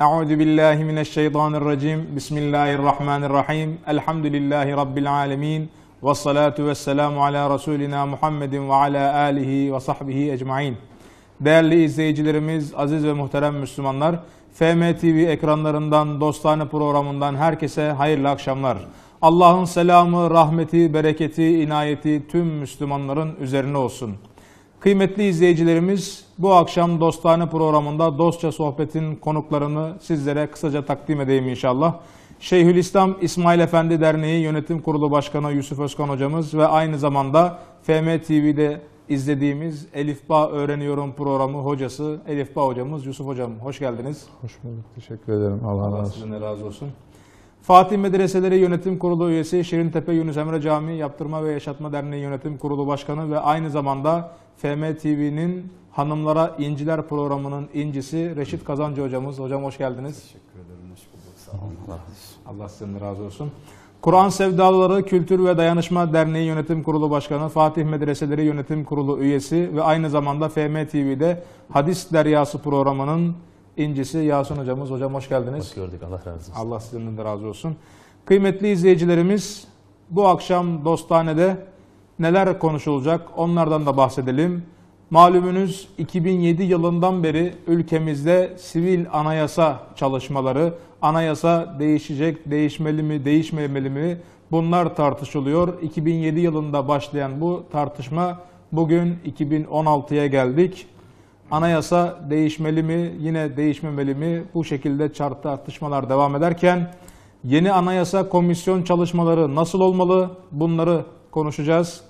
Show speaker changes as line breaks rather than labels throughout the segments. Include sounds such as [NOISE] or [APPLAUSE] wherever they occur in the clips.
أعوذ بالله من الشيطان الرجيم بسم الله الرحمن الرحيم الحمد لله رب العالمين والصلاة والسلام على رسولنا Muhammed ve ala alihi ve sahbihi ecmain. Değerli izleyicilerimiz, aziz ve muhterem Müslümanlar, FM TV ekranlarından, Dostane programından herkese hayırlı akşamlar. Allah'ın selamı, rahmeti, bereketi, inayeti tüm Müslümanların üzerine olsun. Kıymetli izleyicilerimiz, bu akşam Dostane programında Dostça Sohbet'in konuklarını sizlere kısaca takdim edeyim inşallah. Şeyhülislam İsmail Efendi Derneği Yönetim Kurulu Başkanı Yusuf Özkan hocamız ve aynı zamanda FM TV'de izlediğimiz Elif Bağ Öğreniyorum programı hocası Elif Bağ hocamız Yusuf hocam hoş geldiniz.
Hoş bulduk. Teşekkür ederim. Allah razı
Allah
olsun.
sizden de razı olsun. Fatih Medreseleri Yönetim Kurulu üyesi Şirintepe Yunus Emre Camii Yaptırma ve Yaşatma Derneği Yönetim Kurulu Başkanı ve aynı zamanda FM TV'nin Hanımlara İnciler programının incisi Reşit Kazancı hocamız. Hocam hoş geldiniz.
Teşekkür ederim. Hoş bulduk. Sağ olun. Allah.
Allah sizden de razı olsun. Kur'an Sevdalıları Kültür ve Dayanışma Derneği Yönetim Kurulu Başkanı, Fatih Medreseleri Yönetim Kurulu üyesi ve aynı zamanda FM TV'de Hadis Deryası programının incisi Yasin hocamız. Hocam hoş geldiniz.
Hoş gördük. Allah razı olsun.
Allah sizden de razı olsun. Kıymetli izleyicilerimiz, bu akşam Dostane'de neler konuşulacak onlardan da bahsedelim. Malumunuz 2007 yılından beri ülkemizde sivil anayasa çalışmaları, anayasa değişecek, değişmeli mi, değişmemeli mi bunlar tartışılıyor. 2007 yılında başlayan bu tartışma bugün 2016'ya geldik. Anayasa değişmeli mi, yine değişmemeli mi? Bu şekilde tartışmalar devam ederken yeni anayasa komisyon çalışmaları nasıl olmalı? Bunları konuşacağız.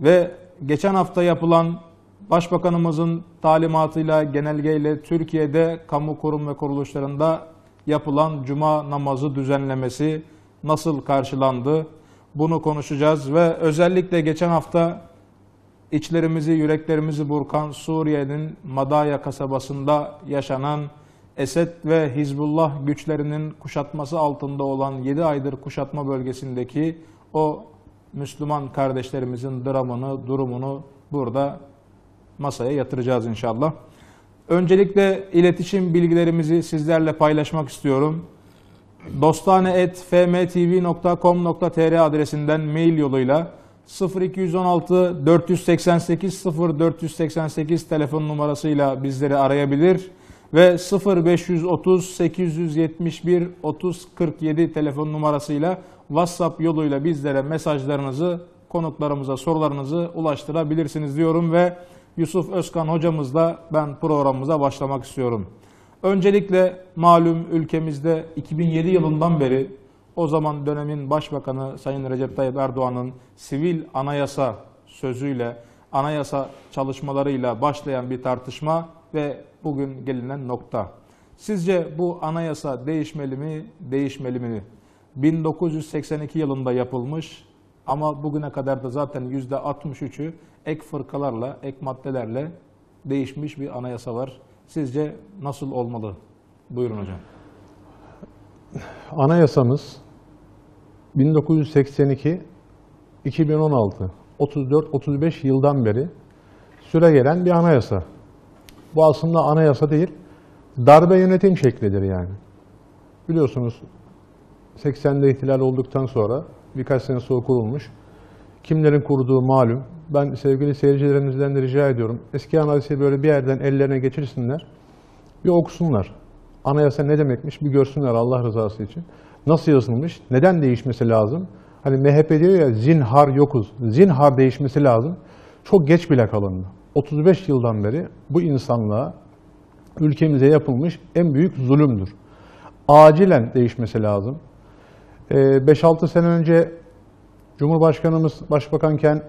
Ve geçen hafta yapılan Başbakanımızın talimatıyla, genelgeyle Türkiye'de kamu kurum ve kuruluşlarında yapılan cuma namazı düzenlemesi nasıl karşılandı? Bunu konuşacağız ve özellikle geçen hafta içlerimizi, yüreklerimizi burkan Suriye'nin Madaya kasabasında yaşanan Esed ve Hizbullah güçlerinin kuşatması altında olan 7 aydır kuşatma bölgesindeki o Müslüman kardeşlerimizin dramını, durumunu burada masaya yatıracağız inşallah. Öncelikle iletişim bilgilerimizi sizlerle paylaşmak istiyorum. dostane.fmtv.com.tr adresinden mail yoluyla 0216 488 0488 telefon numarasıyla bizleri arayabilir ve 0530 871 30 47 telefon numarasıyla WhatsApp yoluyla bizlere mesajlarınızı, konuklarımıza sorularınızı ulaştırabilirsiniz diyorum ve Yusuf Özkan hocamızla ben programımıza başlamak istiyorum. Öncelikle malum ülkemizde 2007 yılından beri o zaman dönemin başbakanı Sayın Recep Tayyip Erdoğan'ın sivil anayasa sözüyle, anayasa çalışmalarıyla başlayan bir tartışma ve bugün gelinen nokta. Sizce bu anayasa değişmeli mi, değişmeli mi? 1982 yılında yapılmış ama bugüne kadar da zaten %63'ü ek fırkalarla, ek maddelerle değişmiş bir anayasa var. Sizce nasıl olmalı? Buyurun hocam.
Anayasamız 1982 2016 34-35 yıldan beri süre gelen bir anayasa. Bu aslında anayasa değil, darbe yönetim şeklidir yani. Biliyorsunuz 80'de ihtilal olduktan sonra birkaç sene sonra kurulmuş. Kimlerin kurduğu malum. Ben sevgili seyircilerimizden de rica ediyorum. Eski anayasayı böyle bir yerden ellerine geçirsinler. Bir okusunlar. Anayasa ne demekmiş bir görsünler Allah rızası için. Nasıl yazılmış? Neden değişmesi lazım? Hani MHP diyor ya zinhar yokuz. Zinhar değişmesi lazım. Çok geç bile kalındı. 35 yıldan beri bu insanlığa ülkemize yapılmış en büyük zulümdür. Acilen değişmesi lazım. 5-6 sene önce Cumhurbaşkanımız başbakanken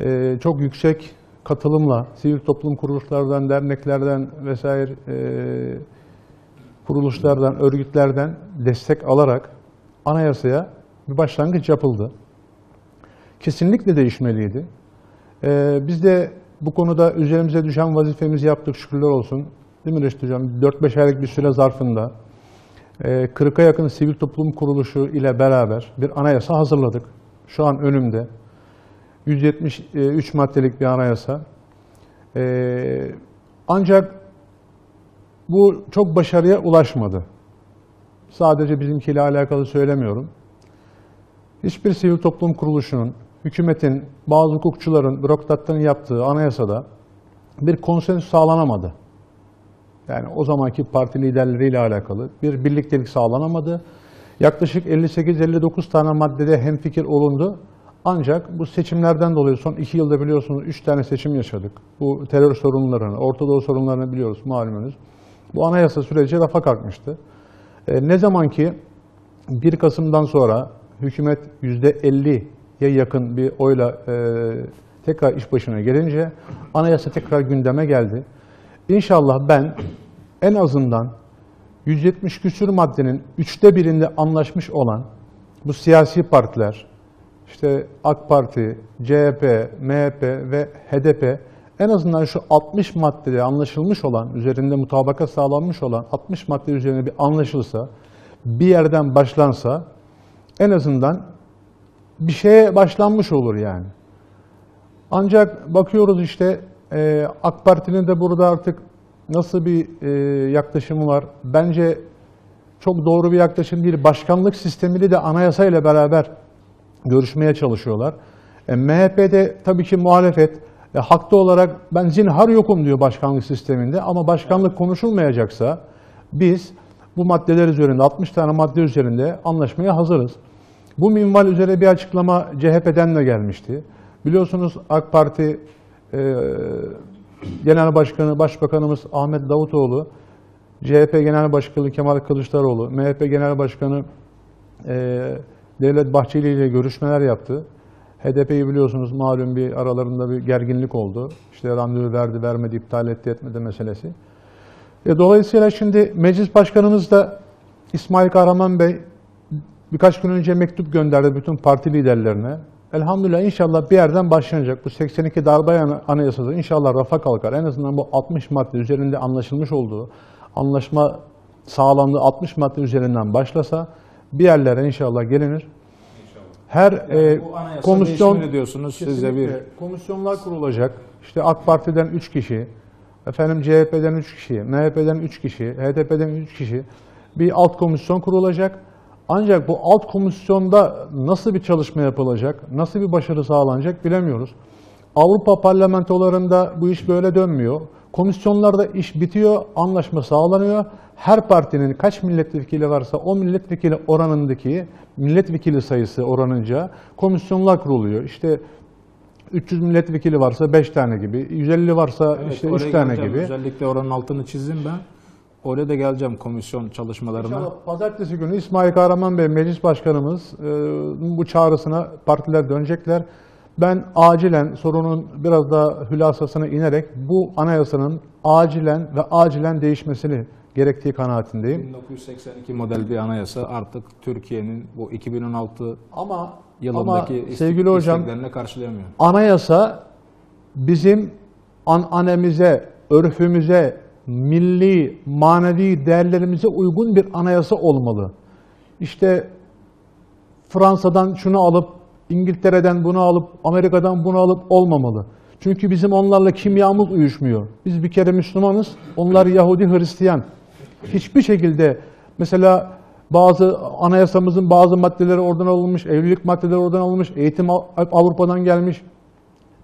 e, çok yüksek katılımla sivil toplum kuruluşlardan, derneklerden vesaire e, kuruluşlardan, örgütlerden destek alarak anayasaya bir başlangıç yapıldı. Kesinlikle değişmeliydi. E, biz de bu konuda üzerimize düşen vazifemizi yaptık şükürler olsun. Değil mi Reşit Hocam? 4-5 aylık bir süre zarfında 40'a yakın sivil toplum kuruluşu ile beraber bir anayasa hazırladık. Şu an önümde. 173 maddelik bir anayasa. Ancak bu çok başarıya ulaşmadı. Sadece bizimkiyle alakalı söylemiyorum. Hiçbir sivil toplum kuruluşunun, hükümetin, bazı hukukçuların, bürokratların yaptığı anayasada bir konsensüs sağlanamadı. Yani o zamanki parti liderleriyle alakalı bir birliktelik sağlanamadı. Yaklaşık 58-59 tane maddede hemfikir olundu. Ancak bu seçimlerden dolayı son iki yılda biliyorsunuz üç tane seçim yaşadık. Bu terör sorunlarını, Orta Doğu sorunlarını biliyoruz malumunuz. Bu anayasa süreci rafa kalkmıştı. E, ne zaman ki 1 Kasım'dan sonra hükümet %50'ye yakın bir oyla e, tekrar iş başına gelince anayasa tekrar gündeme geldi. İnşallah ben en azından 170 küsür maddenin üçte birinde anlaşmış olan bu siyasi partiler, işte AK Parti, CHP, MHP ve HDP en azından şu 60 maddede anlaşılmış olan, üzerinde mutabaka sağlanmış olan 60 madde üzerine bir anlaşılsa, bir yerden başlansa en azından bir şeye başlanmış olur yani. Ancak bakıyoruz işte e, AK Parti'nin de burada artık nasıl bir e, yaklaşımı var? Bence çok doğru bir yaklaşım değil. Başkanlık sistemini de anayasayla beraber görüşmeye çalışıyorlar. E, MHP'de tabii ki muhalefet e, haklı olarak ben zinhar yokum diyor başkanlık sisteminde ama başkanlık konuşulmayacaksa biz bu maddeler üzerinde 60 tane madde üzerinde anlaşmaya hazırız. Bu minval üzere bir açıklama CHP'den de gelmişti. Biliyorsunuz AK Parti e, Genel Başkanı, Başbakanımız Ahmet Davutoğlu, CHP Genel Başkanı Kemal Kılıçdaroğlu, MHP Genel Başkanı e, Devlet Bahçeli ile görüşmeler yaptı. HDP'yi biliyorsunuz malum bir aralarında bir gerginlik oldu. İşte randevu verdi, vermedi, iptal etti, etmedi meselesi. E, dolayısıyla şimdi meclis başkanımız da İsmail Kahraman Bey birkaç gün önce mektup gönderdi bütün parti liderlerine. Elhamdülillah inşallah bir yerden başlanacak. Bu 82 darbe anayasası inşallah rafa kalkar. En azından bu 60 madde üzerinde anlaşılmış olduğu, anlaşma sağlandığı 60 madde üzerinden başlasa bir yerlere inşallah gelinir. Her e,
bu anayasa
komisyon
diyorsunuz siz de bir
komisyonlar kurulacak. İşte AK Parti'den 3 kişi, efendim CHP'den 3 kişi, MHP'den 3 kişi, HDP'den 3 kişi bir alt komisyon kurulacak. Ancak bu alt komisyonda nasıl bir çalışma yapılacak, nasıl bir başarı sağlanacak bilemiyoruz. Avrupa parlamentolarında bu iş böyle dönmüyor. Komisyonlarda iş bitiyor, anlaşma sağlanıyor. Her partinin kaç milletvekili varsa o milletvekili oranındaki milletvekili sayısı oranınca komisyonlar kuruluyor. İşte 300 milletvekili varsa 5 tane gibi, 150 varsa
Evet,
işte
oraya
3 tane gibi.
Özellikle oranın altını çizdim ben. Oraya da geleceğim komisyon çalışmalarına.
İnşallah pazartesi günü İsmail Kahraman Bey meclis başkanımız e, bu çağrısına partiler dönecekler. Ben acilen sorunun biraz daha hülasasına inerek bu anayasanın acilen ve acilen değişmesini gerektiği kanaatindeyim.
1982 model bir anayasa artık Türkiye'nin bu 2016
Ama
yılındaki
ama sevgili hocam
karşılayamıyor.
anayasa bizim ananemize, örfümüze, milli, manevi değerlerimize uygun bir anayasa olmalı. İşte Fransa'dan şunu alıp, İngiltere'den bunu alıp, Amerika'dan bunu alıp olmamalı. Çünkü bizim onlarla kimyamız uyuşmuyor. Biz bir kere Müslümanız, onlar Yahudi, Hristiyan. Hiçbir şekilde mesela bazı anayasamızın bazı maddeleri oradan alınmış, evlilik maddeleri oradan alınmış, eğitim Av- Avrupa'dan gelmiş,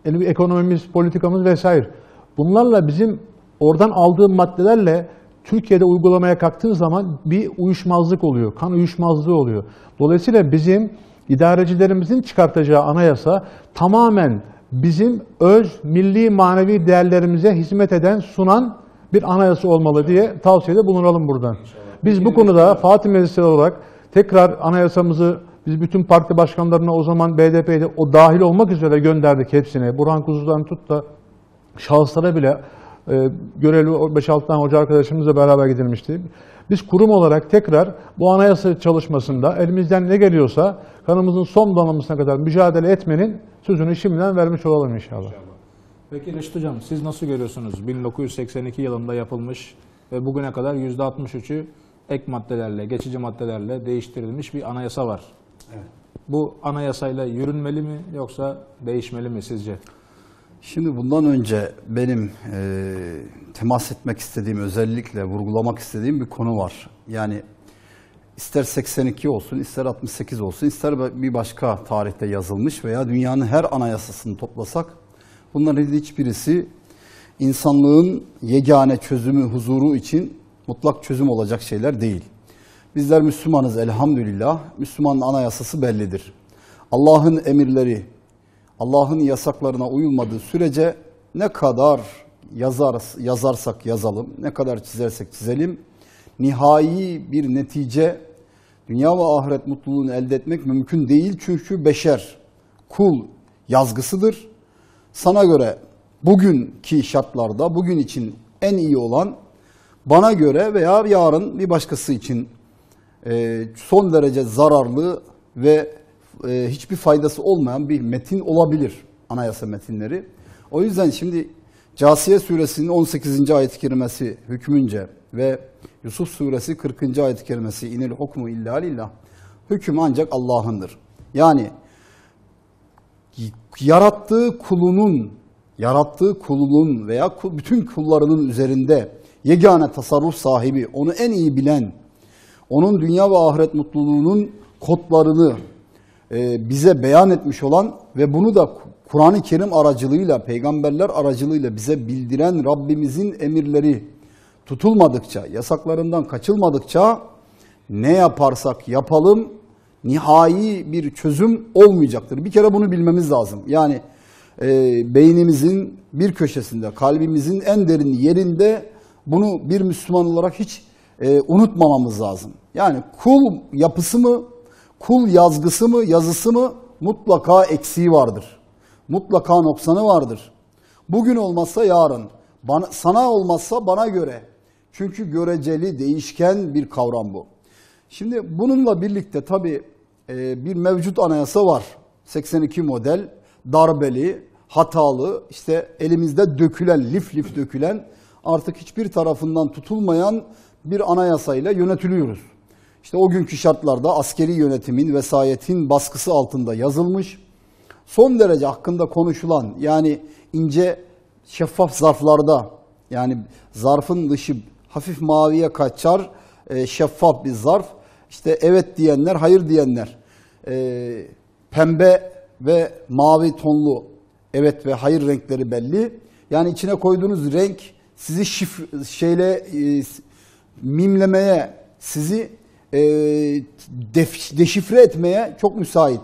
ekonomimiz, politikamız vesaire. Bunlarla bizim oradan aldığım maddelerle Türkiye'de uygulamaya kalktığın zaman bir uyuşmazlık oluyor, kan uyuşmazlığı oluyor. Dolayısıyla bizim idarecilerimizin çıkartacağı anayasa tamamen bizim öz, milli, manevi değerlerimize hizmet eden, sunan bir anayasa olmalı diye tavsiyede bulunalım buradan. Biz bu konuda Fatih Meclisi olarak tekrar anayasamızı biz bütün parti başkanlarına o zaman BDP'de o dahil olmak üzere gönderdik hepsine. Burhan Kuzu'dan tut da şahıslara bile görevli 5-6 tane hoca arkadaşımızla beraber gidilmişti. Biz kurum olarak tekrar bu anayasa çalışmasında elimizden ne geliyorsa kanımızın son damlasına kadar mücadele etmenin sözünü şimdiden vermiş olalım inşallah.
Peki Reşit Hocam siz nasıl görüyorsunuz 1982 yılında yapılmış ve bugüne kadar %63'ü ek maddelerle, geçici maddelerle değiştirilmiş bir anayasa var. Bu anayasayla yürünmeli mi yoksa değişmeli mi sizce?
Şimdi bundan önce benim e, temas etmek istediğim, özellikle vurgulamak istediğim bir konu var. Yani ister 82 olsun, ister 68 olsun, ister bir başka tarihte yazılmış veya dünyanın her anayasasını toplasak bunların hiçbirisi insanlığın yegane çözümü, huzuru için mutlak çözüm olacak şeyler değil. Bizler Müslümanız elhamdülillah. Müslümanın anayasası bellidir. Allah'ın emirleri, Allah'ın yasaklarına uyulmadığı sürece ne kadar yazar, yazarsak yazalım, ne kadar çizersek çizelim, nihai bir netice, dünya ve ahiret mutluluğunu elde etmek mümkün değil. Çünkü beşer, kul yazgısıdır. Sana göre bugünkü şartlarda, bugün için en iyi olan, bana göre veya yarın bir başkası için e, son derece zararlı ve e, hiçbir faydası olmayan bir metin olabilir anayasa metinleri. O yüzden şimdi Casiye suresinin 18. ayet-i kerimesi hükmünce ve Yusuf suresi 40. ayet-i kerimesi inil hukmu illa lillah hüküm ancak Allah'ındır. Yani yarattığı kulunun yarattığı kulunun veya bütün kullarının üzerinde yegane tasarruf sahibi, onu en iyi bilen, onun dünya ve ahiret mutluluğunun kodlarını bize beyan etmiş olan ve bunu da Kur'an-ı Kerim aracılığıyla, peygamberler aracılığıyla bize bildiren Rabbimizin emirleri tutulmadıkça, yasaklarından kaçılmadıkça ne yaparsak yapalım nihai bir çözüm olmayacaktır. Bir kere bunu bilmemiz lazım. Yani e, beynimizin bir köşesinde, kalbimizin en derin yerinde bunu bir Müslüman olarak hiç e, unutmamamız lazım. Yani kul yapısı mı, kul yazgısı mı, yazısı mı mutlaka eksiği vardır. Mutlaka noksanı vardır. Bugün olmazsa yarın, bana, sana olmazsa bana göre. Çünkü göreceli, değişken bir kavram bu. Şimdi bununla birlikte tabii e, bir mevcut anayasa var. 82 model, darbeli, hatalı, işte elimizde dökülen, lif lif dökülen, artık hiçbir tarafından tutulmayan bir anayasayla yönetiliyoruz. İşte o günkü şartlarda askeri yönetimin, vesayetin baskısı altında yazılmış. Son derece hakkında konuşulan yani ince şeffaf zarflarda yani zarfın dışı hafif maviye kaçar e, şeffaf bir zarf. İşte evet diyenler, hayır diyenler. E, pembe ve mavi tonlu evet ve hayır renkleri belli. Yani içine koyduğunuz renk sizi şif şeyle e, mimlemeye, sizi e, def- deşifre etmeye çok müsait.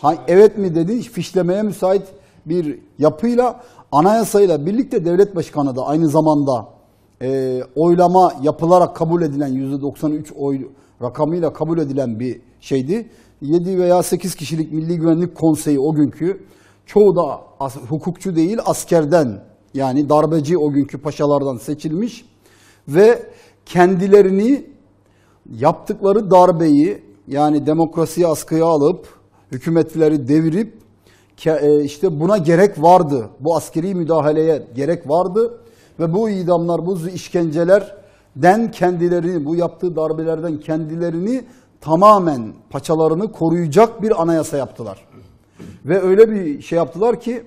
Ha, evet mi dedi fişlemeye müsait bir yapıyla anayasayla birlikte devlet başkanı da aynı zamanda e, oylama yapılarak kabul edilen %93 oy rakamıyla kabul edilen bir şeydi. 7 veya 8 kişilik Milli Güvenlik Konseyi o günkü çoğu da as- hukukçu değil askerden yani darbeci o günkü paşalardan seçilmiş ve kendilerini yaptıkları darbeyi yani demokrasiyi askıya alıp hükümetleri devirip e, işte buna gerek vardı. Bu askeri müdahaleye gerek vardı ve bu idamlar, bu işkencelerden kendilerini, bu yaptığı darbelerden kendilerini tamamen paçalarını koruyacak bir anayasa yaptılar. Ve öyle bir şey yaptılar ki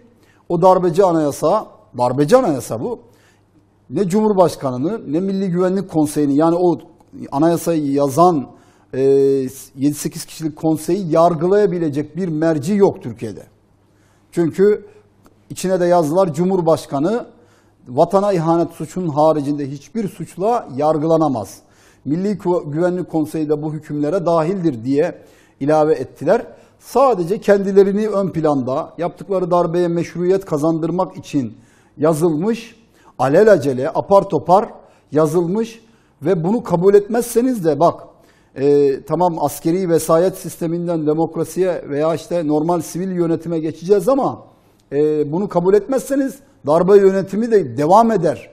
o darbeci anayasa, darbeci anayasa bu. Ne Cumhurbaşkanı'nı ne Milli Güvenlik Konseyi'ni yani o anayasayı yazan e, 7-8 kişilik konseyi yargılayabilecek bir merci yok Türkiye'de. Çünkü içine de yazdılar Cumhurbaşkanı vatana ihanet suçunun haricinde hiçbir suçla yargılanamaz. Milli Güvenlik Konseyi de bu hükümlere dahildir diye ilave ettiler. Sadece kendilerini ön planda yaptıkları darbeye meşruiyet kazandırmak için yazılmış, alelacele apar topar yazılmış ve bunu kabul etmezseniz de bak e, tamam askeri vesayet sisteminden demokrasiye veya işte normal sivil yönetime geçeceğiz ama e, bunu kabul etmezseniz darbe yönetimi de devam eder.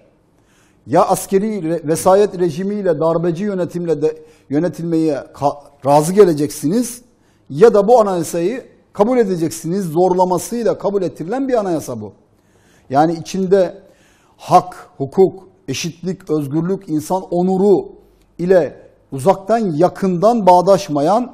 Ya askeri re- vesayet rejimiyle darbeci yönetimle de yönetilmeye razı geleceksiniz ya da bu anayasayı kabul edeceksiniz zorlamasıyla kabul ettirilen bir anayasa bu. Yani içinde hak, hukuk, eşitlik, özgürlük, insan onuru ile uzaktan yakından bağdaşmayan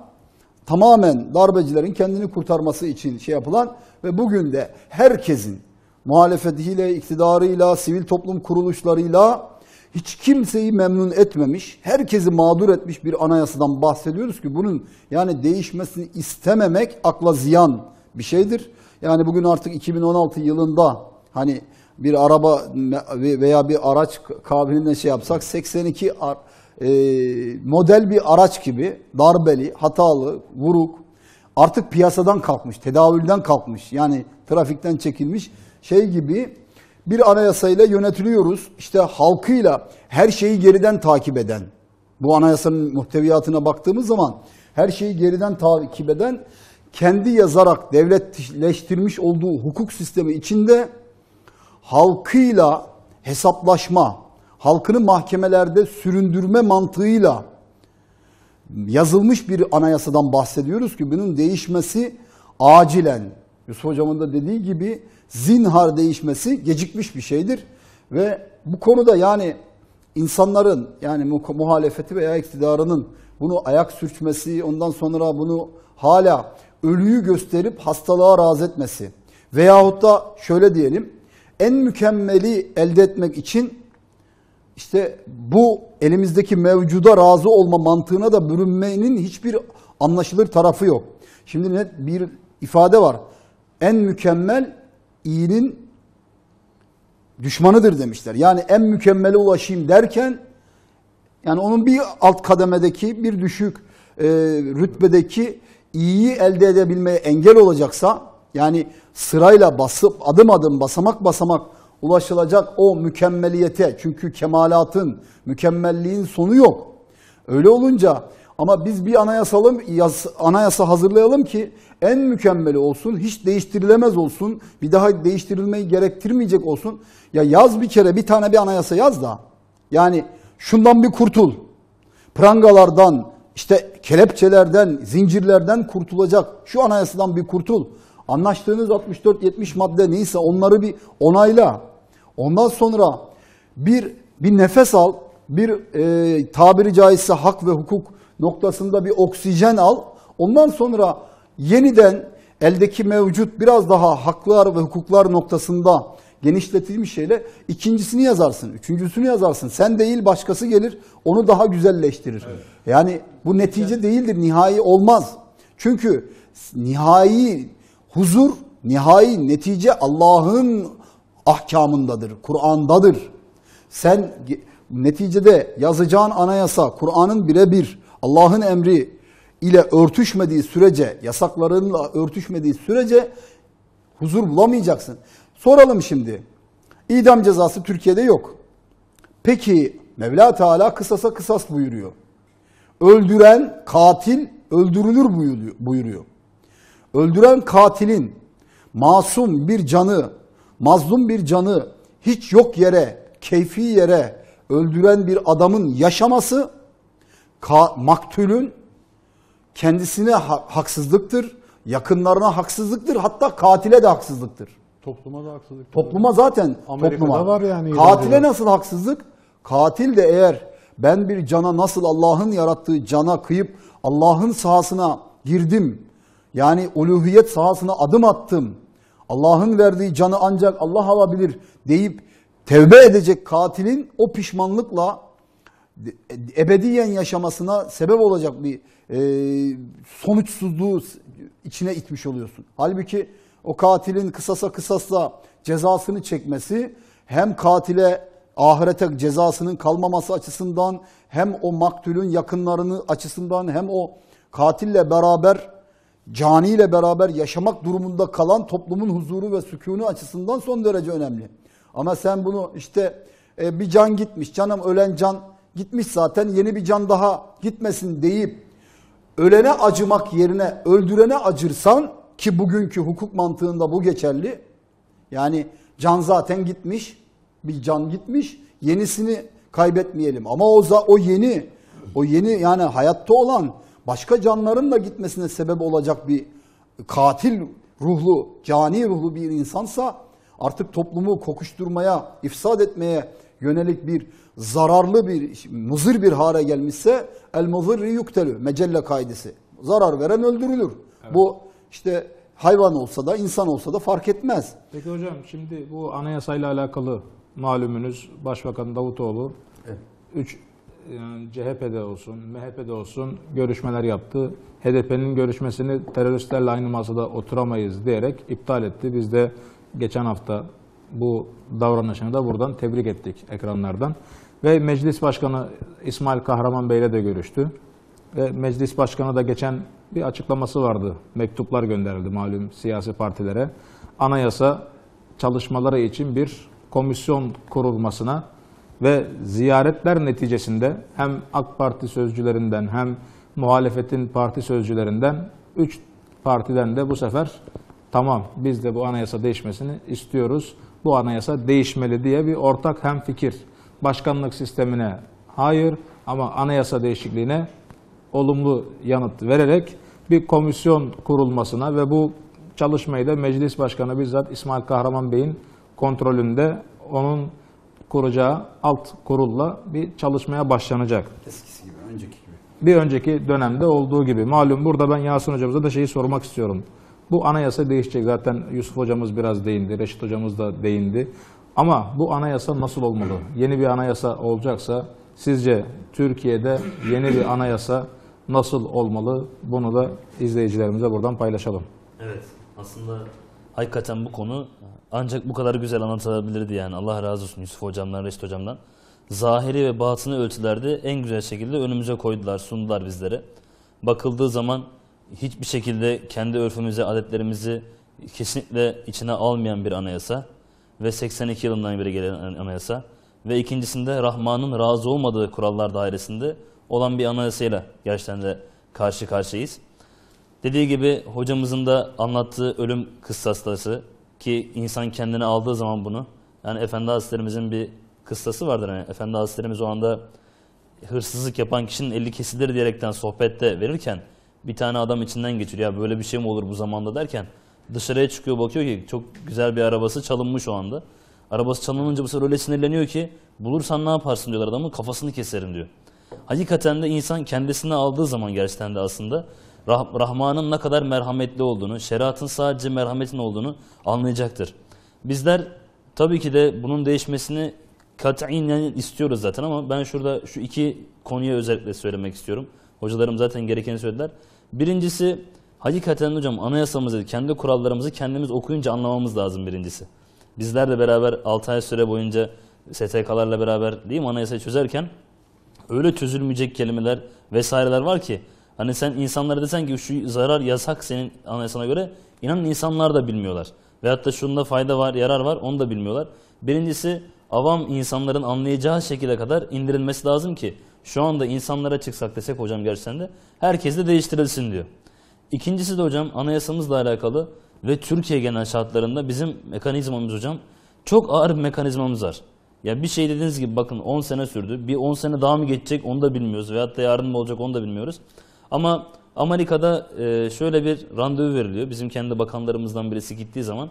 tamamen darbecilerin kendini kurtarması için şey yapılan ve bugün de herkesin muhalefetiyle, iktidarıyla, sivil toplum kuruluşlarıyla hiç kimseyi memnun etmemiş, herkesi mağdur etmiş bir anayasadan bahsediyoruz ki bunun yani değişmesini istememek akla ziyan bir şeydir. Yani bugün artık 2016 yılında hani bir araba veya bir araç kabiliğine şey yapsak 82 ar- e, model bir araç gibi darbeli, hatalı, vuruk artık piyasadan kalkmış, tedavülden kalkmış. Yani trafikten çekilmiş şey gibi bir anayasayla yönetiliyoruz. İşte halkıyla her şeyi geriden takip eden, bu anayasanın muhteviyatına baktığımız zaman her şeyi geriden takip eden, kendi yazarak devletleştirmiş olduğu hukuk sistemi içinde halkıyla hesaplaşma, halkını mahkemelerde süründürme mantığıyla yazılmış bir anayasadan bahsediyoruz ki bunun değişmesi acilen Yusuf Hocam'ın da dediği gibi zinhar değişmesi gecikmiş bir şeydir. Ve bu konuda yani insanların yani mu- muhalefeti veya iktidarının bunu ayak sürçmesi, ondan sonra bunu hala ölüyü gösterip hastalığa razı etmesi veyahut da şöyle diyelim en mükemmeli elde etmek için işte bu elimizdeki mevcuda razı olma mantığına da bürünmenin hiçbir anlaşılır tarafı yok. Şimdi net bir ifade var. En mükemmel iyinin düşmanıdır demişler. Yani en mükemmele ulaşayım derken yani onun bir alt kademedeki bir düşük e, rütbedeki iyiyi elde edebilmeye engel olacaksa yani sırayla basıp adım adım basamak basamak ulaşılacak o mükemmeliyete çünkü kemalatın mükemmelliğin sonu yok. Öyle olunca ama biz bir anayasalım yaz, anayasa hazırlayalım ki en mükemmeli olsun, hiç değiştirilemez olsun, bir daha değiştirilmeyi gerektirmeyecek olsun. Ya yaz bir kere bir tane bir anayasa yaz da. Yani şundan bir kurtul. Prangalardan, işte kelepçelerden, zincirlerden kurtulacak şu anayasadan bir kurtul. Anlaştığınız 64-70 madde neyse onları bir onayla. Ondan sonra bir bir nefes al, bir e, tabiri caizse hak ve hukuk noktasında bir oksijen al. Ondan sonra yeniden eldeki mevcut biraz daha haklar ve hukuklar noktasında genişletilmiş şeyle ikincisini yazarsın, üçüncüsünü yazarsın. Sen değil başkası gelir onu daha güzelleştirir. Yani bu netice değildir, nihai olmaz. Çünkü nihai huzur, nihai netice Allah'ın ahkamındadır, Kur'an'dadır. Sen neticede yazacağın anayasa Kur'an'ın birebir Allah'ın emri ile örtüşmediği sürece, yasaklarınla örtüşmediği sürece huzur bulamayacaksın. Soralım şimdi. İdam cezası Türkiye'de yok. Peki Mevla Teala kısasa kısas buyuruyor. Öldüren katil öldürülür buyuruyor. Öldüren katilin masum bir canı, mazlum bir canı hiç yok yere, keyfi yere öldüren bir adamın yaşaması maktulün kendisine ha- haksızlıktır, yakınlarına haksızlıktır, hatta katile de haksızlıktır.
Topluma da haksızlık.
Topluma zaten
Amerika'da
topluma.
var yani
Katile nasıl haksızlık? Katil de eğer ben bir cana nasıl Allah'ın yarattığı cana kıyıp Allah'ın sahasına girdim. Yani uluhiyet sahasına adım attım. Allah'ın verdiği canı ancak Allah alabilir deyip tevbe edecek katilin o pişmanlıkla ebediyen yaşamasına sebep olacak bir e, sonuçsuzluğu içine itmiş oluyorsun. Halbuki o katilin kısasa kısasla cezasını çekmesi hem katile ahirete cezasının kalmaması açısından hem o maktulün yakınlarını açısından hem o katille beraber caniyle beraber yaşamak durumunda kalan toplumun huzuru ve sükûnu açısından son derece önemli. Ama sen bunu işte e, bir can gitmiş, canım ölen can gitmiş zaten yeni bir can daha gitmesin deyip ölene acımak yerine öldürene acırsan ki bugünkü hukuk mantığında bu geçerli. Yani can zaten gitmiş, bir can gitmiş, yenisini kaybetmeyelim. Ama o o yeni, o yeni yani hayatta olan başka canların da gitmesine sebep olacak bir katil ruhlu, cani ruhlu bir insansa artık toplumu kokuşturmaya, ifsad etmeye yönelik bir zararlı bir, muzır bir hale gelmişse el muzırri yuktelü, mecelle kaidesi. Zarar veren öldürülür. Bu işte hayvan olsa da insan olsa da fark etmez.
Peki hocam şimdi bu anayasayla alakalı malumunuz Başbakan Davutoğlu
Evet.
3 yani CHP'de olsun, MHP'de olsun görüşmeler yaptı. HDP'nin görüşmesini teröristlerle aynı masada oturamayız diyerek iptal etti. Biz de geçen hafta bu davranışını da buradan tebrik ettik ekranlardan. Ve Meclis Başkanı İsmail Kahraman Bey'le de görüştü. Ve Meclis Başkanı da geçen bir açıklaması vardı. Mektuplar gönderildi malum siyasi partilere. Anayasa çalışmaları için bir komisyon kurulmasına ve ziyaretler neticesinde hem AK Parti sözcülerinden hem muhalefetin parti sözcülerinden 3 partiden de bu sefer tamam biz de bu anayasa değişmesini istiyoruz. Bu anayasa değişmeli diye bir ortak hem fikir. Başkanlık sistemine hayır ama anayasa değişikliğine olumlu yanıt vererek bir komisyon kurulmasına ve bu çalışmayı da Meclis Başkanı bizzat İsmail Kahraman Bey'in kontrolünde onun kuracağı alt kurulla bir çalışmaya başlanacak.
Eskisi gibi, önceki gibi.
Bir önceki dönemde olduğu gibi. Malum burada ben Yasin hocamıza da şeyi sormak istiyorum. Bu anayasa değişecek. Zaten Yusuf hocamız biraz değindi, Reşit hocamız da değindi. Ama bu anayasa nasıl olmalı? Yeni bir anayasa olacaksa sizce Türkiye'de yeni bir anayasa nasıl olmalı? Bunu da izleyicilerimize buradan paylaşalım.
Evet. Aslında hakikaten bu konu ancak bu kadar güzel anlatılabilirdi yani. Allah razı olsun Yusuf hocamdan, Reşit hocamdan. Zahiri ve batını ölçülerde en güzel şekilde önümüze koydular, sundular bizlere. Bakıldığı zaman hiçbir şekilde kendi örfümüzü, adetlerimizi kesinlikle içine almayan bir anayasa ve 82 yılından beri gelen anayasa ve ikincisinde Rahman'ın razı olmadığı kurallar dairesinde olan bir anayasayla gerçekten de karşı karşıyayız. Dediği gibi hocamızın da anlattığı ölüm kıssası ki insan kendine aldığı zaman bunu yani Efendi Hazretlerimizin bir kıssası vardır. Yani Efendi Hazretlerimiz o anda hırsızlık yapan kişinin eli kesilir diyerekten sohbette verirken bir tane adam içinden geçiyor. Ya böyle bir şey mi olur bu zamanda derken dışarıya çıkıyor bakıyor ki çok güzel bir arabası çalınmış o anda. Arabası çalınınca bu sefer öyle sinirleniyor ki bulursan ne yaparsın diyorlar adamın kafasını keserim diyor. Hakikaten de insan kendisine aldığı zaman gerçekten de aslında Rah- Rahman'ın ne kadar merhametli olduğunu, şeriatın sadece merhametin olduğunu anlayacaktır. Bizler tabii ki de bunun değişmesini katiyen istiyoruz zaten ama ben şurada şu iki konuya özellikle söylemek istiyorum. Hocalarım zaten gerekeni söylediler. Birincisi hakikaten hocam anayasamızı, kendi kurallarımızı kendimiz okuyunca anlamamız lazım birincisi. Bizler de beraber 6 ay süre boyunca STK'larla beraber değil mi anayasayı çözerken öyle çözülmeyecek kelimeler vesaireler var ki hani sen insanlara desen ki şu zarar yasak senin anayasana göre inanın insanlar da bilmiyorlar. Veyahut da şunda fayda var, yarar var onu da bilmiyorlar. Birincisi avam insanların anlayacağı şekilde kadar indirilmesi lazım ki şu anda insanlara çıksak desek hocam gerçekten de herkes de değiştirilsin diyor. İkincisi de hocam anayasamızla alakalı ve Türkiye genel şartlarında bizim mekanizmamız hocam çok ağır bir mekanizmamız var. Ya bir şey dediğiniz gibi bakın 10 sene sürdü. Bir 10 sene daha mı geçecek onu da bilmiyoruz. Veyahut da yarın mı olacak onu da bilmiyoruz. Ama Amerika'da e, şöyle bir randevu veriliyor. Bizim kendi bakanlarımızdan birisi gittiği zaman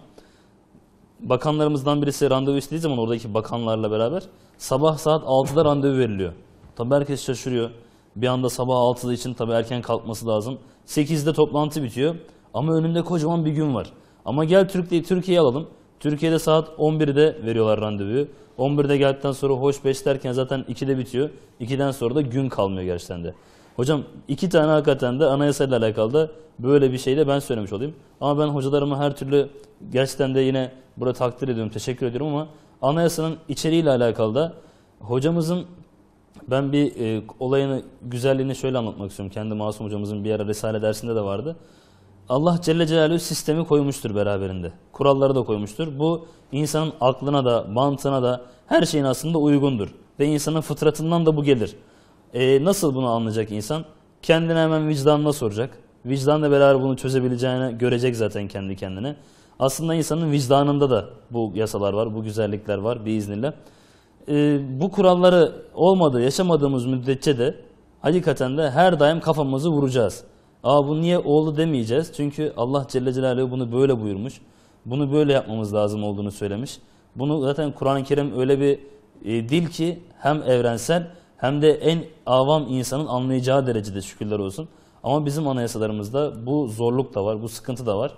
bakanlarımızdan birisi randevu istediği zaman oradaki bakanlarla beraber sabah saat 6'da randevu veriliyor. Tabii herkes şaşırıyor. Bir anda sabah 6'da için tabii erken kalkması lazım. 8'de toplantı bitiyor ama önünde kocaman bir gün var. Ama gel Türkiye Türkiye'yi alalım. Türkiye'de saat 11'de veriyorlar randevuyu. 11'de geldikten sonra hoş 5 derken zaten 2'de bitiyor. 2'den sonra da gün kalmıyor gerçekten de. Hocam iki tane hakikaten de anayasayla alakalı da böyle bir şey de ben söylemiş olayım. Ama ben hocalarıma her türlü gerçekten de yine burada takdir ediyorum, teşekkür ediyorum ama anayasanın içeriğiyle alakalı da hocamızın ben bir e, olayını, güzelliğini şöyle anlatmak istiyorum. Kendi Masum hocamızın bir ara Risale dersinde de vardı. Allah Celle Celaluhu sistemi koymuştur beraberinde. Kuralları da koymuştur. Bu insanın aklına da, mantığına da her şeyin aslında uygundur. Ve insanın fıtratından da bu gelir. E, nasıl bunu anlayacak insan? Kendine hemen vicdanına soracak. Vicdanla beraber bunu çözebileceğini görecek zaten kendi kendine. Aslında insanın vicdanında da bu yasalar var, bu güzellikler var biiznillah. E, bu kuralları olmadığı, yaşamadığımız müddetçe de hakikaten de her daim kafamızı vuracağız. Aa bu niye oldu demeyeceğiz. Çünkü Allah Celle Celaluhu bunu böyle buyurmuş. Bunu böyle yapmamız lazım olduğunu söylemiş. Bunu zaten Kur'an-ı Kerim öyle bir e, dil ki hem evrensel hem de en avam insanın anlayacağı derecede şükürler olsun. Ama bizim anayasalarımızda bu zorluk da var, bu sıkıntı da var.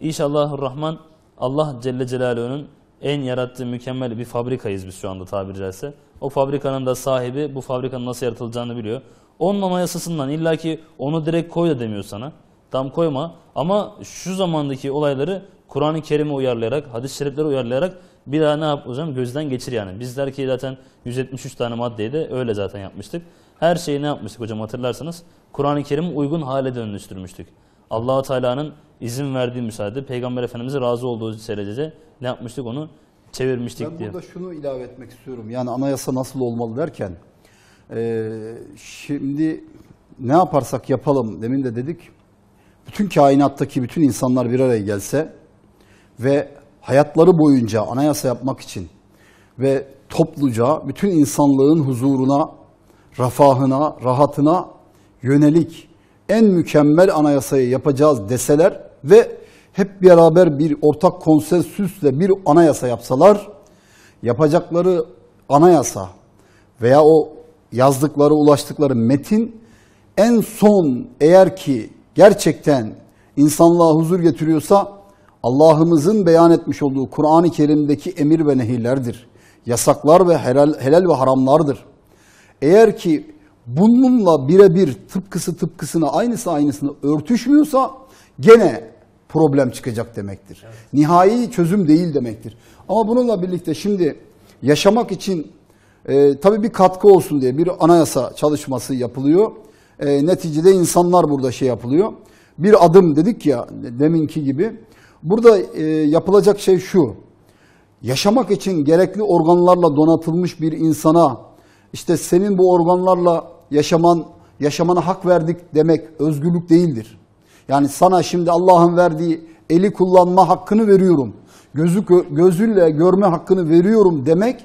İnşallah Rahman Allah Celle Celaluhu'nun en yarattığı mükemmel bir fabrikayız biz şu anda tabiri caizse. O fabrikanın da sahibi bu fabrikanın nasıl yaratılacağını biliyor. Onun anayasasından illaki onu direkt koy da demiyor sana. Tam koyma ama şu zamandaki olayları Kur'an-ı Kerim'e uyarlayarak, hadis-i şeriflere uyarlayarak bir daha ne yap hocam gözden geçir yani. Bizler ki zaten 173 tane maddeyi de öyle zaten yapmıştık. Her şeyi ne yapmıştık hocam hatırlarsanız? Kur'an-ı Kerim'e uygun hale dönüştürmüştük. allah Teala'nın izin verdiği müsaade, Peygamber Efendimiz'e razı olduğu sürece ne yapmıştık onu çevirmiştik
Ben
diye.
burada şunu ilave etmek istiyorum. Yani anayasa nasıl olmalı derken eee, şimdi ne yaparsak yapalım demin de dedik. Bütün kainattaki bütün insanlar bir araya gelse ve hayatları boyunca anayasa yapmak için ve topluca bütün insanlığın huzuruna, refahına, rahatına yönelik en mükemmel anayasayı yapacağız deseler ve hep beraber bir ortak konsensüsle bir anayasa yapsalar, yapacakları anayasa veya o yazdıkları, ulaştıkları metin en son eğer ki gerçekten insanlığa huzur getiriyorsa Allah'ımızın beyan etmiş olduğu Kur'an-ı Kerim'deki emir ve nehirlerdir. Yasaklar ve helal, helal ve haramlardır. Eğer ki bununla birebir tıpkısı tıpkısına aynısı aynısını örtüşmüyorsa gene problem çıkacak demektir. Nihai çözüm değil demektir. Ama bununla birlikte şimdi yaşamak için e, tabii bir katkı olsun diye bir anayasa çalışması yapılıyor. E, neticede insanlar burada şey yapılıyor. Bir adım dedik ya deminki gibi. Burada e, yapılacak şey şu. Yaşamak için gerekli organlarla donatılmış bir insana işte senin bu organlarla yaşaman yaşamana hak verdik demek özgürlük değildir. Yani sana şimdi Allah'ın verdiği eli kullanma hakkını veriyorum. Gözü gözüyle görme hakkını veriyorum demek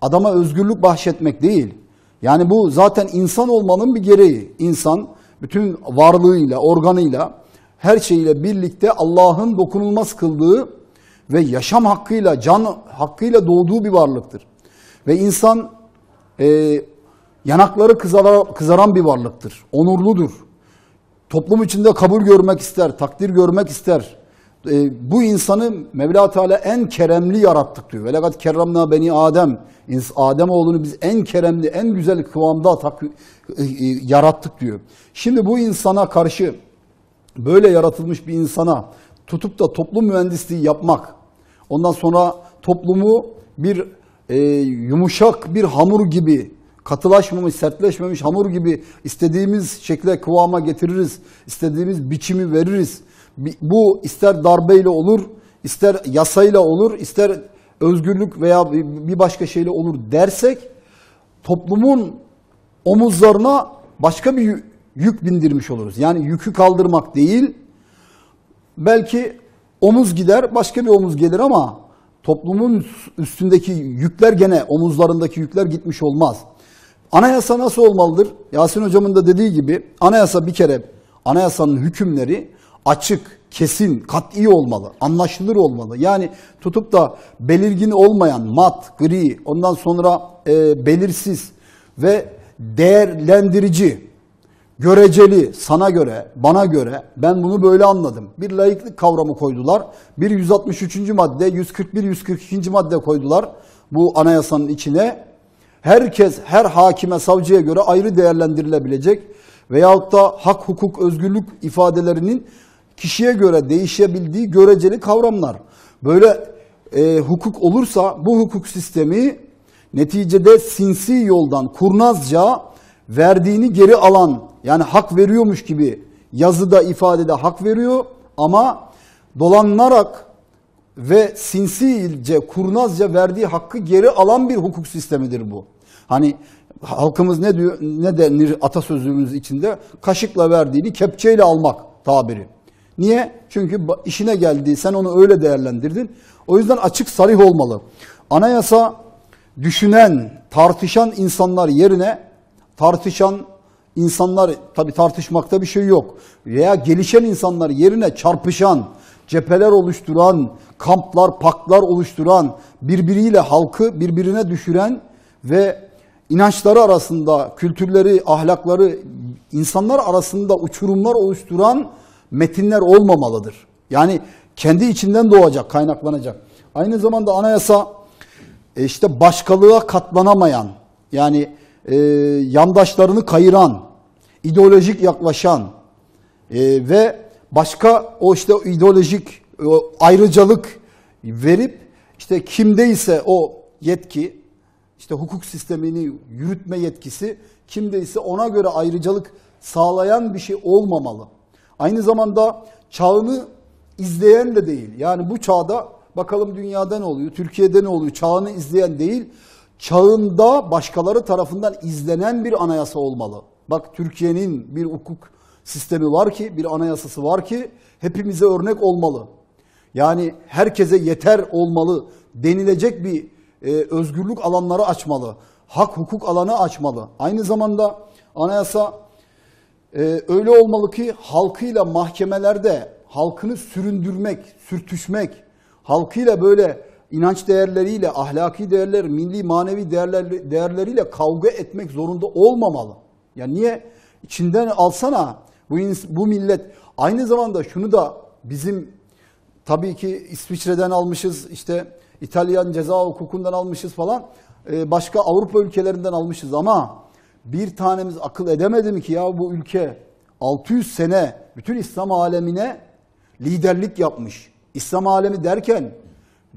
adama özgürlük bahşetmek değil. Yani bu zaten insan olmanın bir gereği. İnsan bütün varlığıyla, organıyla, her şeyiyle birlikte Allah'ın dokunulmaz kıldığı ve yaşam hakkıyla, can hakkıyla doğduğu bir varlıktır. Ve insan e, yanakları kızara, kızaran bir varlıktır. Onurludur. Toplum içinde kabul görmek ister, takdir görmek ister. E, bu insanı Mevla Teala en keremli yarattık diyor. Velakat kerramna beni Adem. Adem oğlunu biz en keremli, en güzel kıvamda tak, e, e, yarattık diyor. Şimdi bu insana karşı böyle yaratılmış bir insana tutup da toplum mühendisliği yapmak, ondan sonra toplumu bir e, yumuşak bir hamur gibi katılaşmamış, sertleşmemiş hamur gibi istediğimiz şekle kıvama getiririz, istediğimiz biçimi veririz. Bu ister darbeyle olur, ister yasayla olur, ister özgürlük veya bir başka şeyle olur dersek toplumun omuzlarına başka bir yük bindirmiş oluruz. Yani yükü kaldırmak değil, belki omuz gider, başka bir omuz gelir ama toplumun üstündeki yükler gene, omuzlarındaki yükler gitmiş olmaz. Anayasa nasıl olmalıdır? Yasin hocamın da dediği gibi anayasa bir kere anayasanın hükümleri açık, kesin, kat'i olmalı, anlaşılır olmalı. Yani tutup da belirgin olmayan, mat, gri, ondan sonra e, belirsiz ve değerlendirici, göreceli, sana göre, bana göre ben bunu böyle anladım. Bir layıklık kavramı koydular. Bir 163. madde, 141, 142. madde koydular bu anayasanın içine. Herkes, her hakime, savcıya göre ayrı değerlendirilebilecek veyahut da hak, hukuk, özgürlük ifadelerinin kişiye göre değişebildiği göreceli kavramlar. Böyle e, hukuk olursa bu hukuk sistemi neticede sinsi yoldan kurnazca verdiğini geri alan yani hak veriyormuş gibi yazıda ifadede hak veriyor ama dolanlarak ve sinsice kurnazca verdiği hakkı geri alan bir hukuk sistemidir bu. Hani halkımız ne diyor ne denir atasözümüz içinde kaşıkla verdiğini kepçeyle almak tabiri. Niye? Çünkü işine geldiği sen onu öyle değerlendirdin. O yüzden açık sarih olmalı. Anayasa düşünen, tartışan insanlar yerine tartışan insanlar tabi tartışmakta bir şey yok. Veya gelişen insanlar yerine çarpışan, cepheler oluşturan, kamplar, paklar oluşturan, birbiriyle halkı birbirine düşüren ve inançları arasında, kültürleri, ahlakları insanlar arasında uçurumlar oluşturan metinler olmamalıdır. Yani kendi içinden doğacak, kaynaklanacak. Aynı zamanda anayasa e, işte başkalığa katlanamayan, yani e, yandaşlarını kayıran, ideolojik yaklaşan e, ve başka o işte ideolojik o ayrıcalık verip işte kimdeyse o yetki, işte hukuk sistemini yürütme yetkisi kimdeyse ona göre ayrıcalık sağlayan bir şey olmamalı. Aynı zamanda çağını izleyen de değil. Yani bu çağda bakalım dünyada ne oluyor, Türkiye'de ne oluyor çağını izleyen değil, çağında başkaları tarafından izlenen bir anayasa olmalı. Bak Türkiye'nin bir hukuk sistemi var ki, bir anayasası var ki hepimize örnek olmalı. Yani herkese yeter olmalı denilecek bir e, özgürlük alanları açmalı. Hak hukuk alanı açmalı. Aynı zamanda anayasa e, öyle olmalı ki halkıyla mahkemelerde halkını süründürmek, sürtüşmek, halkıyla böyle inanç değerleriyle, ahlaki değerler, milli manevi değerler, değerleriyle kavga etmek zorunda olmamalı. Ya niye? İçinden alsana bu, bu millet. Aynı zamanda şunu da bizim tabii ki İsviçre'den almışız, işte İtalyan ceza hukukundan almışız falan. Ee, başka Avrupa ülkelerinden almışız ama bir tanemiz akıl edemedi mi ki ya bu ülke 600 sene bütün İslam alemine liderlik yapmış. İslam alemi derken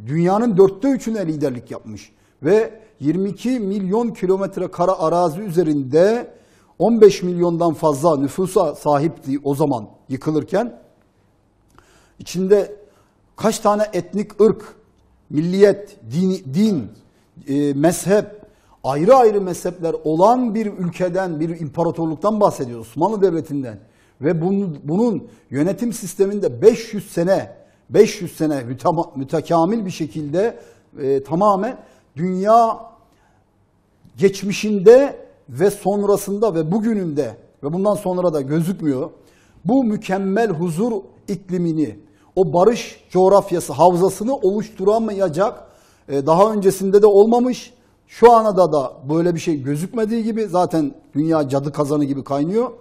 dünyanın dörtte üçüne liderlik yapmış. Ve 22 milyon kilometre kara arazi üzerinde 15 milyondan fazla nüfusa sahipti o zaman yıkılırken. İçinde kaç tane etnik ırk, milliyet, din, din e, mezhep, ayrı ayrı mezhepler olan bir ülkeden, bir imparatorluktan bahsediyoruz. Osmanlı Devleti'nden. Ve bunun, bunun yönetim sisteminde 500 sene, 500 sene mütekamil bir şekilde e, tamamen dünya geçmişinde ve sonrasında ve bugününde ve bundan sonra da gözükmüyor. Bu mükemmel huzur iklimini, o barış coğrafyası, havzasını oluşturamayacak, e, daha öncesinde de olmamış, şu ana da da böyle bir şey gözükmediği gibi zaten dünya cadı kazanı gibi kaynıyor.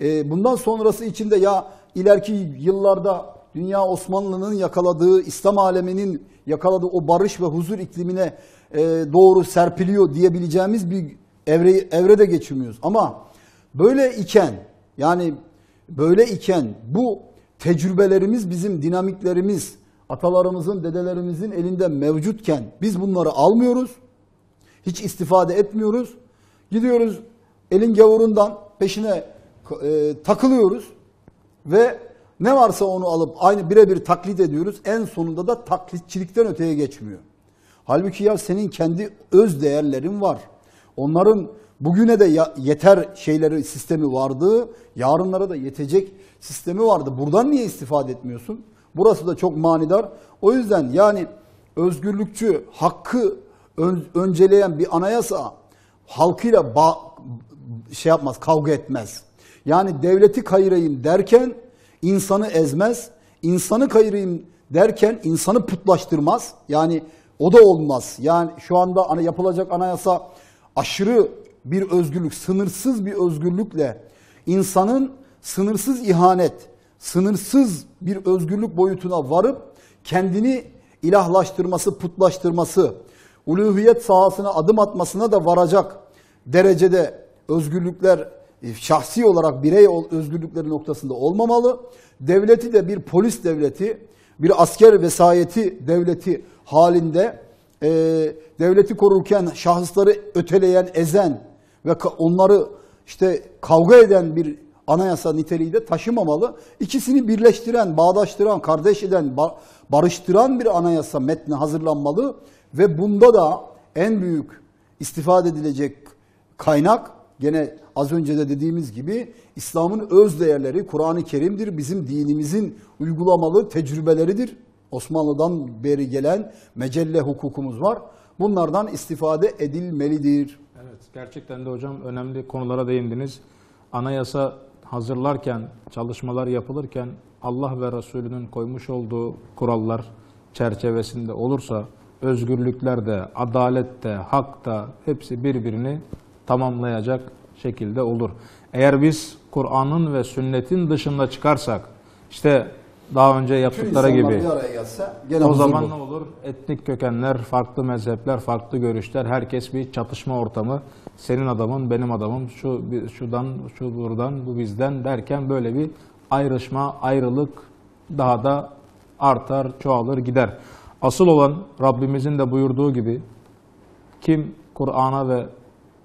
E, Bundan sonrası için de ya ileriki yıllarda dünya Osmanlı'nın yakaladığı, İslam aleminin yakaladığı o barış ve huzur iklimine e, doğru serpiliyor diyebileceğimiz bir evre, evrede geçirmiyoruz. Ama böyle iken yani böyle iken bu tecrübelerimiz bizim dinamiklerimiz atalarımızın, dedelerimizin elinde mevcutken biz bunları almıyoruz. Hiç istifade etmiyoruz. Gidiyoruz elin gavurundan peşine e, takılıyoruz ve ne varsa onu alıp aynı birebir taklit ediyoruz. En sonunda da taklitçilikten öteye geçmiyor. Halbuki ya senin kendi öz değerlerin var. Onların bugüne de yeter şeyleri sistemi vardı. Yarınlara da yetecek sistemi vardı. Buradan niye istifade etmiyorsun? Burası da çok manidar. O yüzden yani özgürlükçü, hakkı ön- önceleyen bir anayasa halkıyla ba- şey yapmaz, kavga etmez. Yani devleti kayırayım derken insanı ezmez, insanı kayırayım derken insanı putlaştırmaz. Yani o da olmaz. Yani şu anda ana yapılacak anayasa aşırı bir özgürlük, sınırsız bir özgürlükle insanın sınırsız ihanet, sınırsız bir özgürlük boyutuna varıp kendini ilahlaştırması, putlaştırması, uluhiyet sahasına adım atmasına da varacak derecede özgürlükler şahsi olarak birey özgürlükleri noktasında olmamalı. Devleti de bir polis devleti, bir asker vesayeti devleti halinde e, devleti korurken şahısları öteleyen, ezen ve onları işte kavga eden bir anayasa niteliği de taşımamalı. İkisini birleştiren, bağdaştıran, kardeş eden, ba- barıştıran bir anayasa metni hazırlanmalı ve bunda da en büyük istifade edilecek kaynak gene az önce de dediğimiz gibi İslam'ın öz değerleri Kur'an-ı Kerim'dir. Bizim dinimizin uygulamalı tecrübeleridir. Osmanlı'dan beri gelen mecelle hukukumuz var. Bunlardan istifade edilmelidir.
Evet, gerçekten de hocam önemli konulara değindiniz. Anayasa hazırlarken, çalışmalar yapılırken Allah ve Resulünün koymuş olduğu kurallar çerçevesinde olursa özgürlükler de, adalet de, hak da hepsi birbirini tamamlayacak şekilde olur. Eğer biz Kur'an'ın ve sünnetin dışında çıkarsak, işte daha önce yaptıkları gibi.
gene
O zaman ne olur? Etnik kökenler, farklı mezhepler, farklı görüşler, herkes bir çatışma ortamı. Senin adamın, benim adamım, şu şuradan, şu buradan, bu bizden derken böyle bir ayrışma, ayrılık daha da artar, çoğalır, gider. Asıl olan Rabbimizin de buyurduğu gibi kim Kur'an'a ve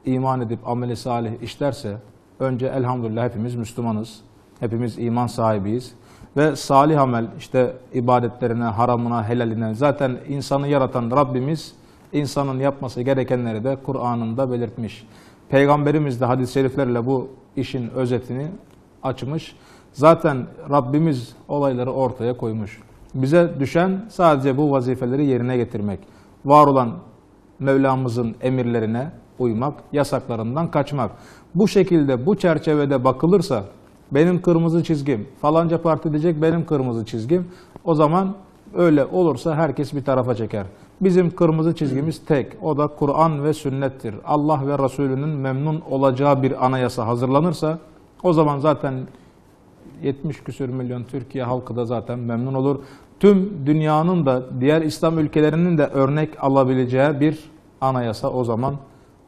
iman edip ameli salih işlerse önce elhamdülillah hepimiz Müslümanız. Hepimiz iman sahibiyiz. Ve salih amel işte ibadetlerine, haramına, helaline zaten insanı yaratan Rabbimiz insanın yapması gerekenleri de Kur'an'ında belirtmiş. Peygamberimiz de hadis-i şeriflerle bu işin özetini açmış. Zaten Rabbimiz olayları ortaya koymuş. Bize düşen sadece bu vazifeleri yerine getirmek. Var olan Mevlamızın emirlerine uymak, yasaklarından kaçmak. Bu şekilde, bu çerçevede bakılırsa benim kırmızı çizgim, falanca parti diyecek benim kırmızı çizgim. O zaman öyle olursa herkes bir tarafa çeker. Bizim kırmızı çizgimiz tek. O da Kur'an ve sünnettir. Allah ve Resulünün memnun olacağı bir anayasa hazırlanırsa o zaman zaten 70 küsür milyon Türkiye halkı da zaten memnun olur. Tüm dünyanın da diğer İslam ülkelerinin de örnek alabileceği bir anayasa o zaman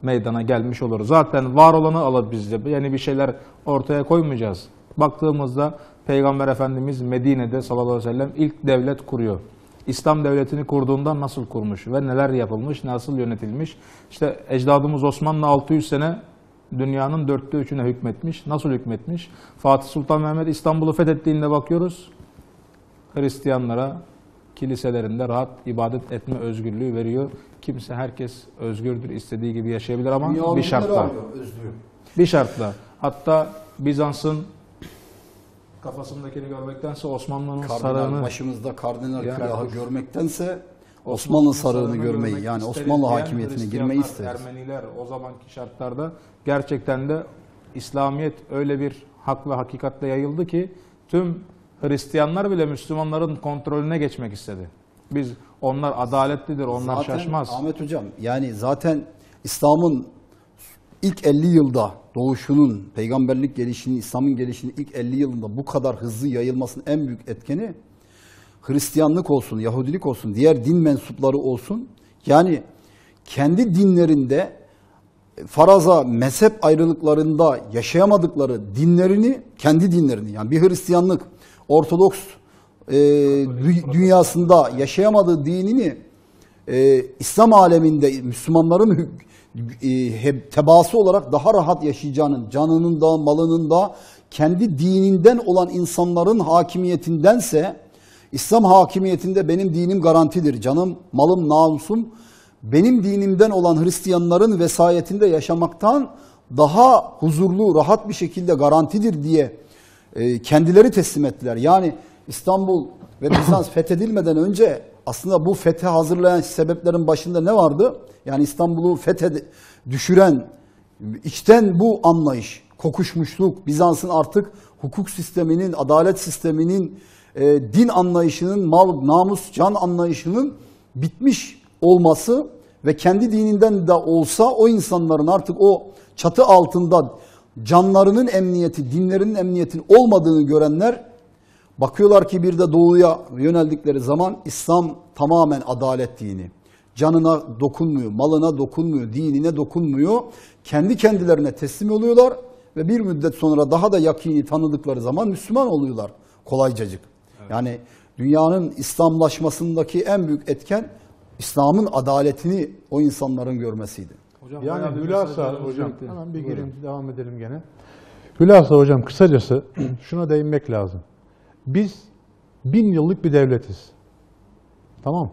meydana gelmiş olur. Zaten var olanı alıp biz de yani bir şeyler ortaya koymayacağız. Baktığımızda Peygamber Efendimiz Medine'de sallallahu aleyhi ve sellem ilk devlet kuruyor. İslam devletini kurduğunda nasıl kurmuş ve neler yapılmış, nasıl yönetilmiş. İşte ecdadımız Osmanlı 600 sene dünyanın dörtte üçüne hükmetmiş. Nasıl hükmetmiş? Fatih Sultan Mehmet İstanbul'u fethettiğinde bakıyoruz. Hristiyanlara kiliselerinde rahat ibadet etme özgürlüğü veriyor. Kimse herkes özgürdür, istediği gibi yaşayabilir ama
Dünya
bir şartla.
özlüyor.
Bir şartla. Hatta Bizans'ın kafasındakini görmektense Osmanlı'nın sarığını
başımızda kardinal
Yani
külahı görmektense Osmanlı sarığını görmeyi yani
isteriz
Osmanlı hakimiyetine girmeyi isteriz.
Ermeniler o zamanki şartlarda gerçekten de İslamiyet öyle bir hak ve hakikatle yayıldı ki tüm Hristiyanlar bile Müslümanların kontrolüne geçmek istedi. Biz onlar adaletlidir, onlar
Zaten
şaşmaz.
Ahmet Hocam yani zaten İslam'ın ilk 50 yılda doğuşunun, peygamberlik gelişinin, İslam'ın gelişinin ilk 50 yılında bu kadar hızlı yayılmasının en büyük etkeni Hristiyanlık olsun, Yahudilik olsun, diğer din mensupları olsun. Yani kendi dinlerinde faraza, mezhep ayrılıklarında yaşayamadıkları dinlerini, kendi dinlerini yani bir Hristiyanlık, Ortodoks e, dü- dünyasında yaşayamadığı dinini e, İslam aleminde Müslümanların e, tebaası olarak daha rahat yaşayacağının, canının da malının da kendi dininden olan insanların hakimiyetindense İslam hakimiyetinde benim dinim garantidir. Canım, malım, namusum benim dinimden olan Hristiyanların vesayetinde yaşamaktan daha huzurlu, rahat bir şekilde garantidir diye e, kendileri teslim ettiler. Yani İstanbul ve Bizans [COUGHS] fethedilmeden önce aslında bu fethe hazırlayan sebeplerin başında ne vardı? Yani İstanbul'u fethe düşüren içten bu anlayış, kokuşmuşluk, Bizans'ın artık hukuk sisteminin, adalet sisteminin, e, din anlayışının, mal, namus, can anlayışının bitmiş olması ve kendi dininden de olsa o insanların artık o çatı altında canlarının emniyeti, dinlerinin emniyetin olmadığını görenler bakıyorlar ki bir de doğuya yöneldikleri zaman İslam tamamen adalet dini. Canına dokunmuyor, malına dokunmuyor, dinine dokunmuyor. Kendi kendilerine teslim oluyorlar ve bir müddet sonra daha da yakini tanıdıkları zaman Müslüman oluyorlar kolaycacık. Yani dünyanın İslamlaşmasındaki en büyük etken İslam'ın adaletini o insanların görmesiydi.
Hocam
Yani hülasa hocam,
birlikte.
hemen bir gireyim, devam edelim gene. Hülasa hocam kısacası [CLEARS THROAT] şuna değinmek lazım. Biz bin yıllık bir devletiz. Tamam.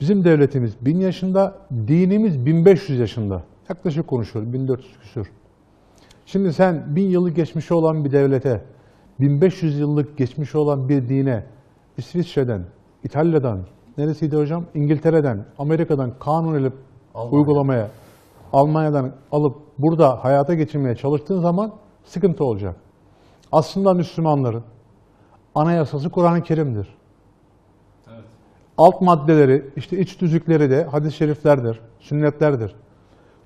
Bizim devletimiz bin yaşında, dinimiz 1500 yaşında. Yaklaşık konuşuyoruz, 1400 küsur. Şimdi sen bin yıllık geçmişi olan bir devlete, 1500 yıllık geçmişi olan bir dine, İsviçre'den, İtalya'dan, neresiydi hocam? İngiltere'den, Amerika'dan kanun alıp uygulamaya, Almanya'dan alıp burada hayata geçirmeye çalıştığın zaman sıkıntı olacak. Aslında Müslümanların anayasası Kur'an-ı Kerim'dir. Alt maddeleri, işte iç tüzükleri de hadis-i şeriflerdir, sünnetlerdir.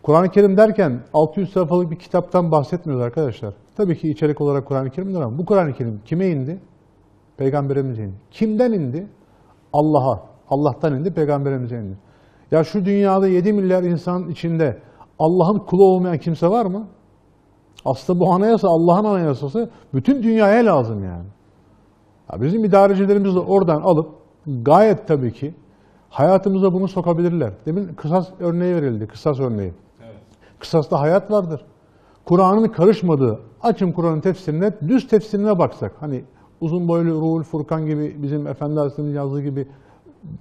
Kur'an-ı Kerim derken 600 sayfalık bir kitaptan bahsetmiyoruz arkadaşlar. Tabii ki içerik olarak Kur'an-ı Kerim'dir ama bu Kur'an-ı Kerim kime indi? Peygamberimize indi. Kimden indi? Allah'a. Allah'tan indi, peygamberimize indi. Ya şu dünyada 7 milyar insan içinde Allah'ın kulu olmayan kimse var mı? Aslında bu anayasa Allah'ın anayasası bütün dünyaya lazım yani. Ya bizim idarecilerimiz de oradan alıp gayet tabii ki hayatımıza bunu sokabilirler. Demin kısas örneği verildi, kısas örneği. Kısasta hayat vardır. Kur'an'ın karışmadığı, açın Kur'an'ın tefsirine, düz tefsirine baksak. Hani uzun boylu Ruhul Furkan gibi, bizim Efendi Aleyhisselam'ın yazdığı gibi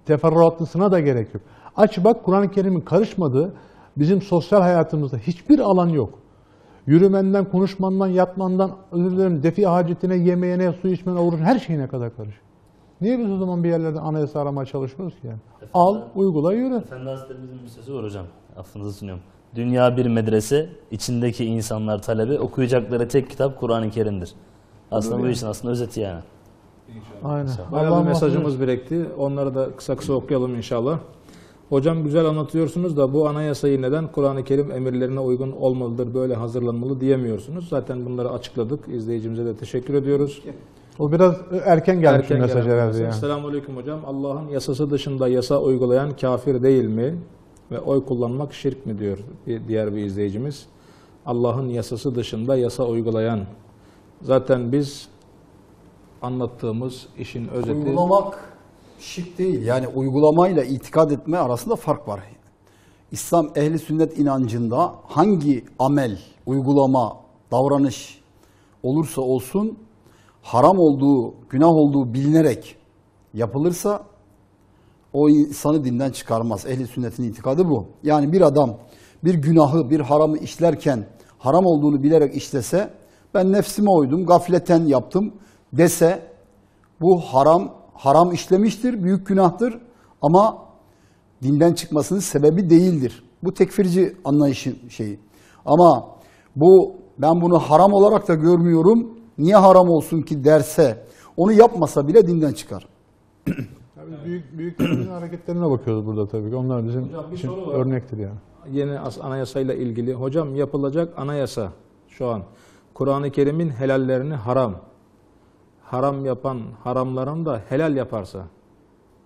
teferruatlısına da gerek yok. Aç bak Kur'an-ı Kerim'in karışmadığı bizim sosyal hayatımızda hiçbir alan yok. Yürümenden, konuşmandan, yatmandan, özür dilerim, defi hacetine, yemeğine, su içmene, oruç her şeyine kadar karışıyor. Niye biz o zaman bir yerlerden anayasa aramaya çalışıyoruz ki yani? Al, uygula, yürü.
Efendi Hazretlerimizin bir sözü var hocam. Affınızı sunuyorum. Dünya bir medrese, içindeki insanlar talebe, okuyacakları tek kitap Kur'an-ı Kerim'dir. Aslında bu işin aslında özeti yani.
Aynen.
Bayağı bir mesajımız birikti. Onları da kısa kısa okuyalım inşallah. Hocam güzel anlatıyorsunuz da bu anayasayı neden Kur'an-ı Kerim emirlerine uygun olmalıdır, böyle hazırlanmalı diyemiyorsunuz. Zaten bunları açıkladık. İzleyicimize de teşekkür ediyoruz.
O biraz erken gelmiş bir mesaj
gelen
herhalde ya.
Selamun Aleyküm hocam. Allah'ın yasası dışında yasa uygulayan kafir değil mi? Ve oy kullanmak şirk mi diyor bir diğer bir izleyicimiz. Allah'ın yasası dışında yasa uygulayan. Zaten biz anlattığımız işin özeti
Uygulamak şirk değil. Yani uygulamayla itikad etme arasında fark var. İslam ehli sünnet inancında hangi amel, uygulama, davranış olursa olsun haram olduğu, günah olduğu bilinerek yapılırsa o insanı dinden çıkarmaz. Ehli sünnetin itikadı bu. Yani bir adam bir günahı, bir haramı işlerken haram olduğunu bilerek işlese ben nefsime uydum, gafleten yaptım dese bu haram haram işlemiştir, büyük günahtır ama dinden çıkmasının sebebi değildir. Bu tekfirci anlayışın şeyi. Ama bu ben bunu haram olarak da görmüyorum. Niye haram olsun ki derse onu yapmasa bile dinden çıkar.
Tabii büyük büyük hareketlerine bakıyoruz burada tabii ki. Onlar bizim
Hocam bir
için örnektir yani.
yeni as- anayasayla ilgili. Hocam yapılacak anayasa şu an Kur'an-ı Kerim'in helallerini haram, haram yapan haramların da helal yaparsa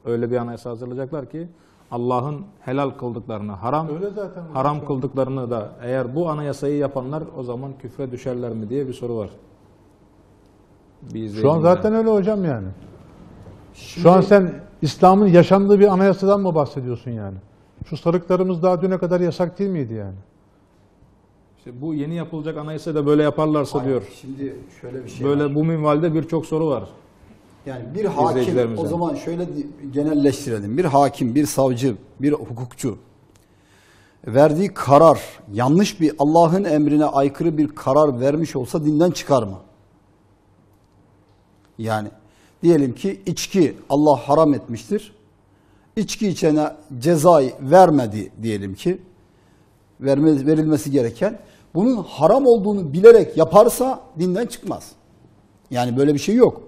öyle bir anayasa hazırlayacaklar ki Allah'ın helal kıldıklarını haram,
Öyle zaten.
haram kıldıklarını da eğer bu anayasayı yapanlar o zaman küfre düşerler mi diye bir soru var. Bir
Şu an zaten öyle hocam yani. Şu an sen İslam'ın yaşandığı bir anayasadan mı bahsediyorsun yani? Şu sarıklarımız daha düne kadar yasak değil miydi yani?
İşte bu yeni yapılacak anayasa da böyle yaparlarsa diyor.
Şimdi şöyle bir şey
Böyle bu minvalde birçok soru var.
Yani bir hakim o zaman şöyle genelleştirelim. Bir hakim, bir savcı, bir hukukçu verdiği karar yanlış bir Allah'ın emrine aykırı bir karar vermiş olsa dinden çıkar mı? Yani diyelim ki içki Allah haram etmiştir. İçki içene cezayı vermedi diyelim ki verme, verilmesi gereken bunun haram olduğunu bilerek yaparsa dinden çıkmaz. Yani böyle bir şey yok.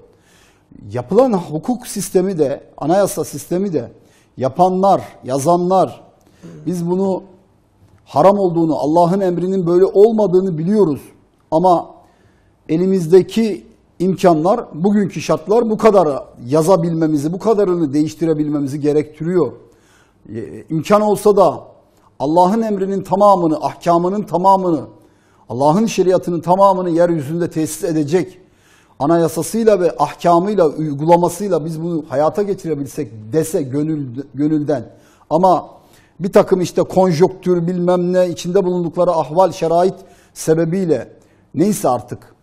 Yapılan hukuk sistemi de, anayasa sistemi de yapanlar, yazanlar biz bunu haram olduğunu, Allah'ın emrinin böyle olmadığını biliyoruz. Ama elimizdeki imkanlar, bugünkü şartlar bu kadar yazabilmemizi, bu kadarını değiştirebilmemizi gerektiriyor. Ee, imkan olsa da Allah'ın emrinin tamamını, ahkamının tamamını, Allah'ın şeriatının tamamını yeryüzünde tesis edecek anayasasıyla ve ahkamıyla, uygulamasıyla biz bunu hayata geçirebilsek dese gönül, gönülden. Ama bir takım işte konjonktür bilmem ne içinde bulundukları ahval, şerait sebebiyle neyse artık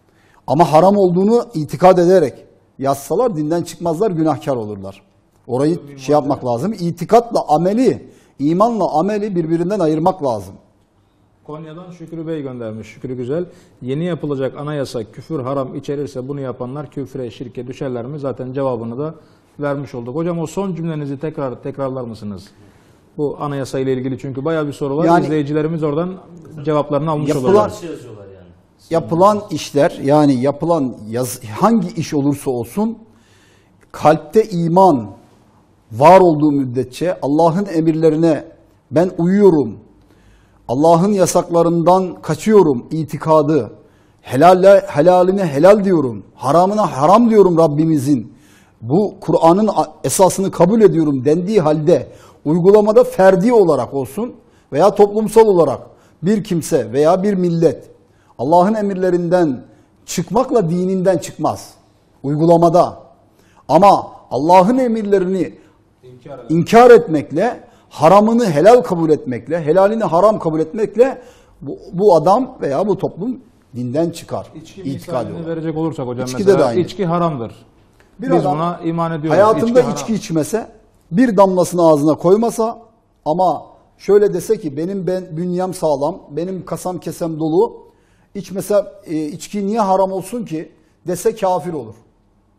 ama haram olduğunu itikad ederek yazsalar dinden çıkmazlar, günahkar olurlar. Orayı şey yapmak lazım. İtikatla ameli, imanla ameli birbirinden ayırmak lazım.
Konya'dan Şükrü Bey göndermiş. Şükrü Güzel. Yeni yapılacak anayasa küfür haram içerirse bunu yapanlar küfre, şirke düşerler mi? Zaten cevabını da vermiş olduk. Hocam o son cümlenizi tekrar tekrarlar mısınız? Bu anayasa ile ilgili çünkü bayağı bir soru var.
Yani-
İzleyicilerimiz oradan cevaplarını almış
Yapılan-
yani.
Yapılan işler yani yapılan yaz, hangi iş olursa olsun kalpte iman var olduğu müddetçe Allah'ın emirlerine ben uyuyorum. Allah'ın yasaklarından kaçıyorum itikadı. Helalle, helaline helal diyorum. Haramına haram diyorum Rabbimizin. bu Kur'an'ın esasını kabul ediyorum dendiği halde uygulamada ferdi olarak olsun veya toplumsal olarak bir kimse veya bir millet Allah'ın emirlerinden çıkmakla dininden çıkmaz. Uygulamada. Ama Allah'ın emirlerini inkar etmekle, haramını helal kabul etmekle, helalini haram kabul etmekle bu, bu adam veya bu toplum dinden çıkar.
İçki misalini
olarak.
verecek olursak hocam
İçki de
mesela
aynı.
içki haramdır.
Bir
Biz
adam
buna iman ediyoruz.
Hayatında
İçki
içki, içmese, bir damlasını ağzına koymasa ama şöyle dese ki benim ben bünyem sağlam, benim kasam kesem dolu, içmese e, içki niye haram olsun ki dese kafir olur.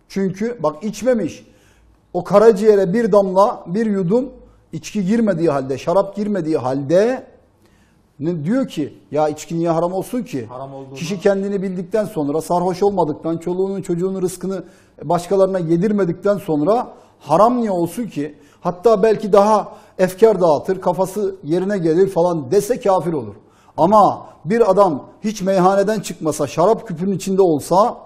Çünkü bak içmemiş. O karaciğere bir damla, bir yudum içki girmediği halde, şarap girmediği halde ne diyor ki ya içki niye haram olsun ki?
Haram olduğunu-
Kişi kendini bildikten sonra sarhoş olmadıktan, çoluğunun çocuğunun rızkını başkalarına yedirmedikten sonra haram niye olsun ki? Hatta belki daha efkar dağıtır, kafası yerine gelir falan dese kafir olur. Ama bir adam hiç meyhaneden çıkmasa, şarap küpünün içinde olsa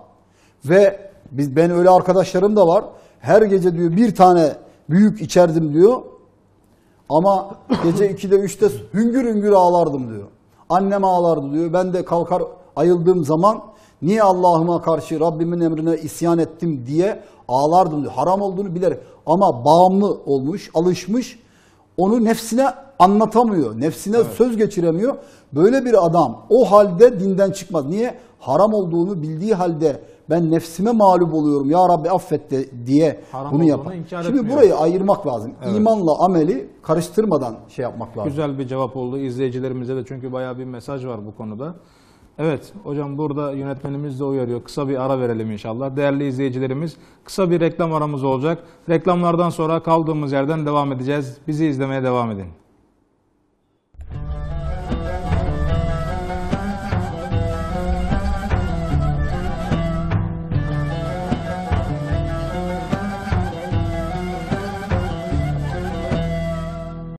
ve biz ben öyle arkadaşlarım da var. Her gece diyor bir tane büyük içerdim diyor. Ama [COUGHS] gece 2'de 3'te hüngür hüngür ağlardım diyor. Annem ağlardı diyor. Ben de kalkar ayıldığım zaman niye Allah'ıma karşı Rabbimin emrine isyan ettim diye ağlardım diyor. Haram olduğunu bilerek ama bağımlı olmuş, alışmış. Onu nefsine anlatamıyor. Nefsine söz geçiremiyor. Böyle bir adam o halde dinden çıkmaz. Niye? Haram olduğunu bildiği halde ben nefsime mağlup oluyorum. Ya Rabbi affet de diye
Haram
bunu yapar. Şimdi
etmiyor.
burayı ayırmak lazım. İmanla ameli karıştırmadan şey yapmak lazım.
Güzel bir cevap oldu. İzleyicilerimize de çünkü bayağı bir mesaj var bu konuda. Evet hocam burada yönetmenimiz de uyarıyor. Kısa bir ara verelim inşallah. Değerli izleyicilerimiz kısa bir reklam aramız olacak. Reklamlardan sonra kaldığımız yerden devam edeceğiz. Bizi izlemeye devam edin.